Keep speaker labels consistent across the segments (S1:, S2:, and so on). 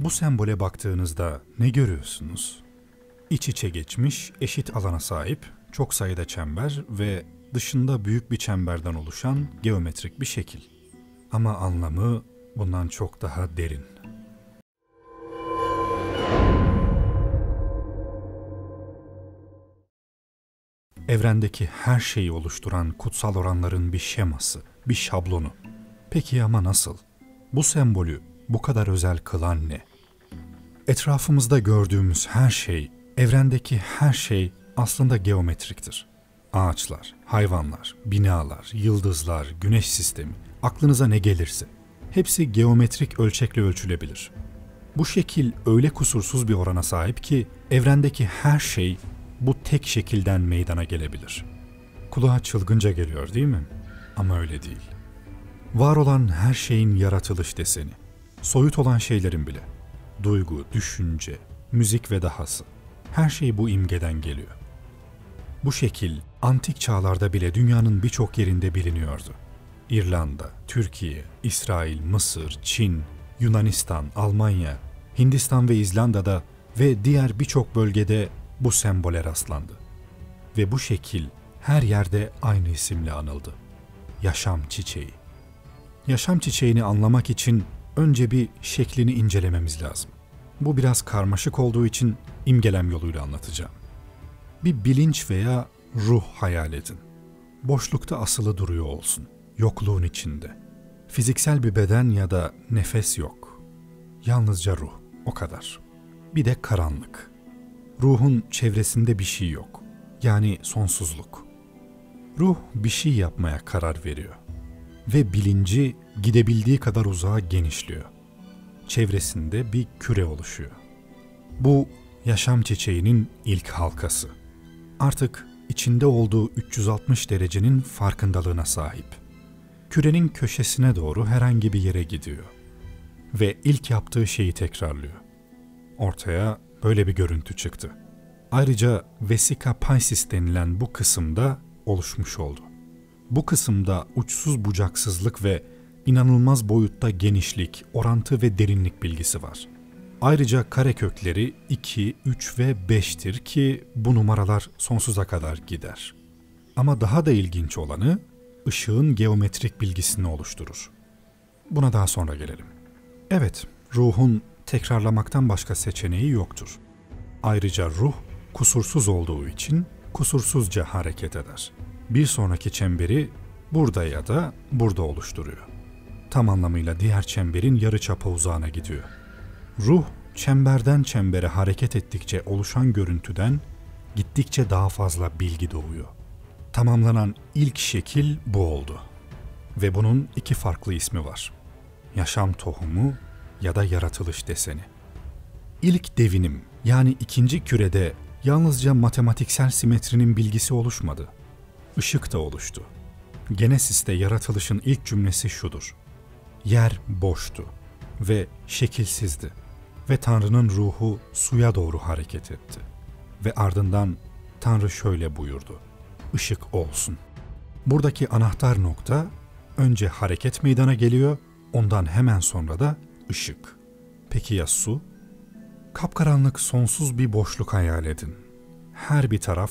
S1: Bu sembole baktığınızda ne görüyorsunuz? İç içe geçmiş, eşit alana sahip, çok sayıda çember ve dışında büyük bir çemberden oluşan geometrik bir şekil. Ama anlamı bundan çok daha derin. Evrendeki her şeyi oluşturan kutsal oranların bir şeması, bir şablonu. Peki ama nasıl? Bu sembolü bu kadar özel kılan ne? Etrafımızda gördüğümüz her şey, evrendeki her şey aslında geometriktir. Ağaçlar, hayvanlar, binalar, yıldızlar, güneş sistemi, aklınıza ne gelirse hepsi geometrik ölçekle ölçülebilir. Bu şekil öyle kusursuz bir orana sahip ki evrendeki her şey bu tek şekilden meydana gelebilir. Kulağa çılgınca geliyor değil mi? Ama öyle değil. Var olan her şeyin yaratılış deseni, soyut olan şeylerin bile, duygu, düşünce, müzik ve dahası, her şey bu imgeden geliyor. Bu şekil antik çağlarda bile dünyanın birçok yerinde biliniyordu. İrlanda, Türkiye, İsrail, Mısır, Çin, Yunanistan, Almanya, Hindistan ve İzlanda'da ve diğer birçok bölgede bu sembole rastlandı. Ve bu şekil her yerde aynı isimle anıldı. Yaşam çiçeği. Yaşam çiçeğini anlamak için önce bir şeklini incelememiz lazım. Bu biraz karmaşık olduğu için imgelem yoluyla anlatacağım. Bir bilinç veya ruh hayal edin. Boşlukta asılı duruyor olsun, yokluğun içinde. Fiziksel bir beden ya da nefes yok. Yalnızca ruh, o kadar. Bir de karanlık. Ruhun çevresinde bir şey yok. Yani sonsuzluk. Ruh bir şey yapmaya karar veriyor. Ve bilinci gidebildiği kadar uzağa genişliyor. Çevresinde bir küre oluşuyor. Bu yaşam çiçeğinin ilk halkası. Artık içinde olduğu 360 derecenin farkındalığına sahip. Kürenin köşesine doğru herhangi bir yere gidiyor. Ve ilk yaptığı şeyi tekrarlıyor. Ortaya böyle bir görüntü çıktı. Ayrıca Vesica Pisces denilen bu kısımda oluşmuş oldu. Bu kısımda uçsuz bucaksızlık ve inanılmaz boyutta genişlik, orantı ve derinlik bilgisi var. Ayrıca karekökleri 2, 3 ve 5'tir ki bu numaralar sonsuza kadar gider. Ama daha da ilginç olanı ışığın geometrik bilgisini oluşturur. Buna daha sonra gelelim. Evet, ruhun tekrarlamaktan başka seçeneği yoktur. Ayrıca ruh kusursuz olduğu için kusursuzca hareket eder. Bir sonraki çemberi burada ya da burada oluşturuyor. Tam anlamıyla diğer çemberin yarı çapa uzağına gidiyor. Ruh çemberden çembere hareket ettikçe oluşan görüntüden gittikçe daha fazla bilgi doğuyor. Tamamlanan ilk şekil bu oldu. Ve bunun iki farklı ismi var. Yaşam tohumu ya da yaratılış deseni. İlk devinim yani ikinci kürede yalnızca matematiksel simetrinin bilgisi oluşmadı. Işık da oluştu. Genesis'te yaratılışın ilk cümlesi şudur. Yer boştu ve şekilsizdi ve Tanrı'nın ruhu suya doğru hareket etti. Ve ardından Tanrı şöyle buyurdu. Işık olsun. Buradaki anahtar nokta önce hareket meydana geliyor, ondan hemen sonra da ışık. Peki ya su? Kapkaranlık sonsuz bir boşluk hayal edin. Her bir taraf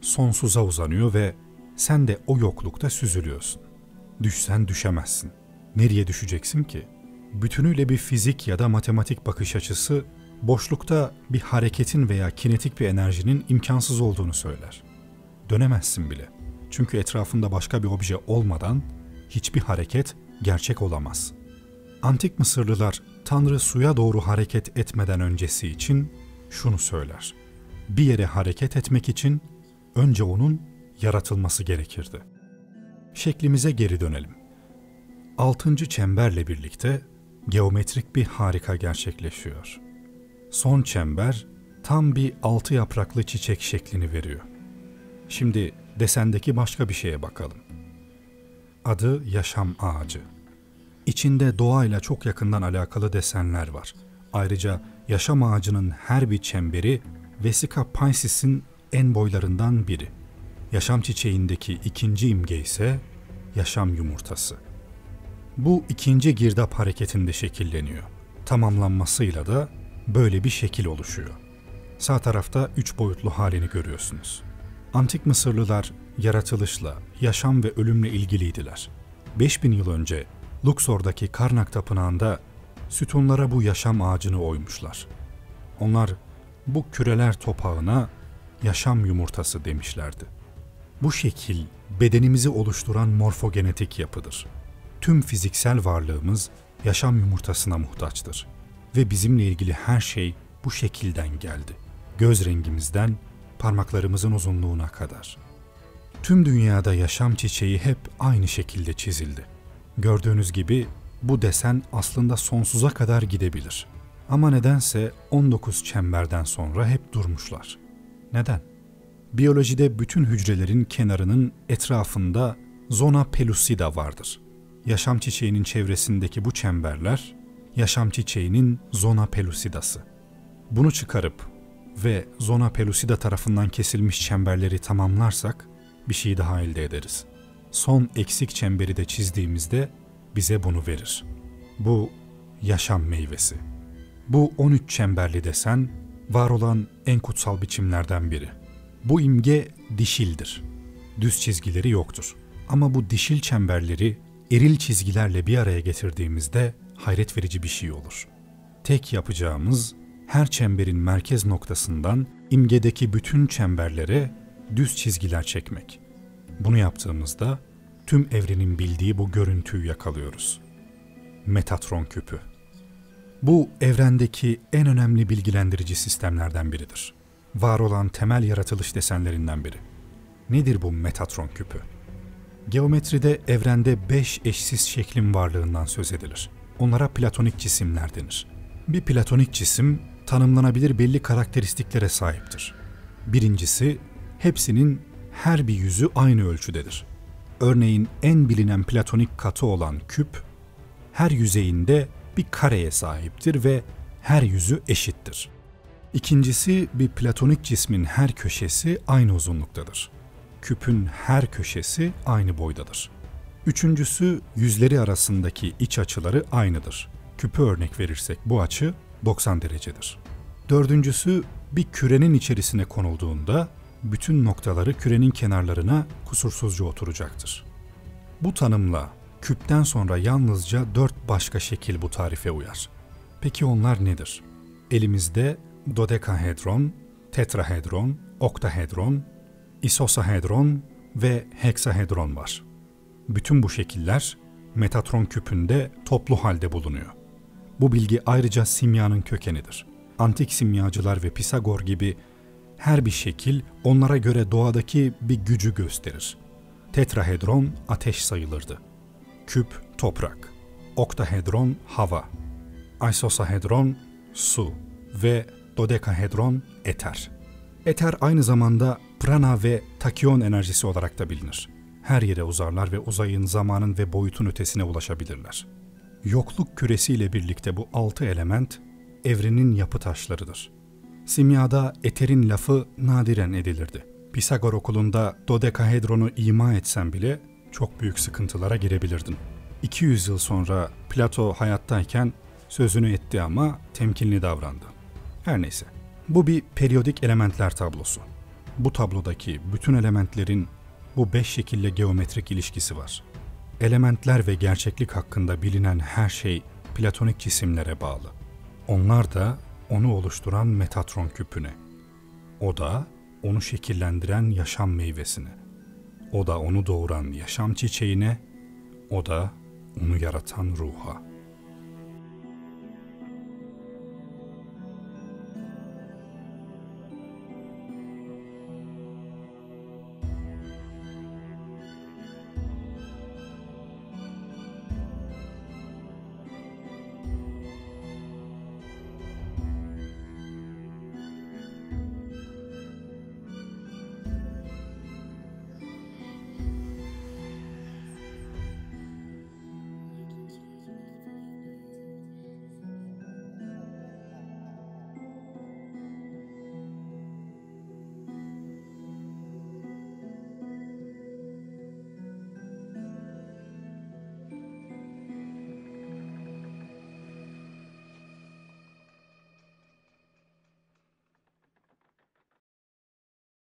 S1: sonsuza uzanıyor ve sen de o yoklukta süzülüyorsun. Düşsen düşemezsin. Nereye düşeceksin ki? Bütünüyle bir fizik ya da matematik bakış açısı boşlukta bir hareketin veya kinetik bir enerjinin imkansız olduğunu söyler. Dönemezsin bile. Çünkü etrafında başka bir obje olmadan hiçbir hareket gerçek olamaz. Antik Mısırlılar Tanrı suya doğru hareket etmeden öncesi için şunu söyler. Bir yere hareket etmek için önce onun yaratılması gerekirdi. Şeklimize geri dönelim. Altıncı çemberle birlikte geometrik bir harika gerçekleşiyor. Son çember tam bir altı yapraklı çiçek şeklini veriyor. Şimdi desendeki başka bir şeye bakalım. Adı yaşam ağacı. İçinde doğayla çok yakından alakalı desenler var. Ayrıca yaşam ağacının her bir çemberi Vesica Pisces'in en boylarından biri. Yaşam çiçeğindeki ikinci imge ise yaşam yumurtası. Bu ikinci girdap hareketinde şekilleniyor. Tamamlanmasıyla da böyle bir şekil oluşuyor. Sağ tarafta üç boyutlu halini görüyorsunuz. Antik Mısırlılar yaratılışla, yaşam ve ölümle ilgiliydiler. 5000 yıl önce Luxor'daki Karnak Tapınağı'nda sütunlara bu yaşam ağacını oymuşlar. Onlar bu küreler topağına yaşam yumurtası demişlerdi. Bu şekil bedenimizi oluşturan morfogenetik yapıdır. Tüm fiziksel varlığımız yaşam yumurtasına muhtaçtır ve bizimle ilgili her şey bu şekilden geldi. Göz rengimizden parmaklarımızın uzunluğuna kadar. Tüm dünyada yaşam çiçeği hep aynı şekilde çizildi. Gördüğünüz gibi bu desen aslında sonsuza kadar gidebilir. Ama nedense 19 çemberden sonra hep durmuşlar. Neden? Biyolojide bütün hücrelerin kenarının etrafında zona pellucida vardır. Yaşam çiçeğinin çevresindeki bu çemberler, yaşam çiçeğinin zona pellucidası. Bunu çıkarıp ve zona pellucida tarafından kesilmiş çemberleri tamamlarsak bir şey daha elde ederiz. Son eksik çemberi de çizdiğimizde bize bunu verir. Bu yaşam meyvesi. Bu 13 çemberli desen var olan en kutsal biçimlerden biri. Bu imge dişildir. Düz çizgileri yoktur. Ama bu dişil çemberleri eril çizgilerle bir araya getirdiğimizde hayret verici bir şey olur. Tek yapacağımız her çemberin merkez noktasından imgedeki bütün çemberlere düz çizgiler çekmek. Bunu yaptığımızda tüm evrenin bildiği bu görüntüyü yakalıyoruz. Metatron küpü. Bu evrendeki en önemli bilgilendirici sistemlerden biridir. Var olan temel yaratılış desenlerinden biri. Nedir bu Metatron küpü? Geometride evrende beş eşsiz şeklin varlığından söz edilir. Onlara platonik cisimler denir. Bir platonik cisim tanımlanabilir belli karakteristiklere sahiptir. Birincisi, hepsinin her bir yüzü aynı ölçüdedir. Örneğin en bilinen platonik katı olan küp, her yüzeyinde bir kareye sahiptir ve her yüzü eşittir. İkincisi bir platonik cismin her köşesi aynı uzunluktadır. Küpün her köşesi aynı boydadır. Üçüncüsü yüzleri arasındaki iç açıları aynıdır. Küpü örnek verirsek bu açı 90 derecedir. Dördüncüsü bir kürenin içerisine konulduğunda bütün noktaları kürenin kenarlarına kusursuzca oturacaktır. Bu tanımla küpten sonra yalnızca dört başka şekil bu tarife uyar. Peki onlar nedir? Elimizde dodekahedron, tetrahedron, oktahedron, isosahedron ve heksahedron var. Bütün bu şekiller Metatron küpünde toplu halde bulunuyor. Bu bilgi ayrıca simyanın kökenidir. Antik simyacılar ve Pisagor gibi her bir şekil onlara göre doğadaki bir gücü gösterir. Tetrahedron ateş sayılırdı. Küp toprak, oktahedron hava, isosahedron su ve dodekahedron eter. Eter aynı zamanda prana ve takyon enerjisi olarak da bilinir. Her yere uzarlar ve uzayın, zamanın ve boyutun ötesine ulaşabilirler. Yokluk küresiyle birlikte bu altı element evrenin yapı taşlarıdır. Simyada eterin lafı nadiren edilirdi. Pisagor okulunda dodekahedronu ima etsen bile çok büyük sıkıntılara girebilirdin. 200 yıl sonra Plato hayattayken sözünü etti ama temkinli davrandı. Her neyse. Bu bir periyodik elementler tablosu. Bu tablodaki bütün elementlerin bu beş şekille geometrik ilişkisi var. Elementler ve gerçeklik hakkında bilinen her şey platonik cisimlere bağlı. Onlar da onu oluşturan Metatron küpüne. O da onu şekillendiren yaşam meyvesine. O da onu doğuran yaşam çiçeğine. O da onu yaratan ruha.''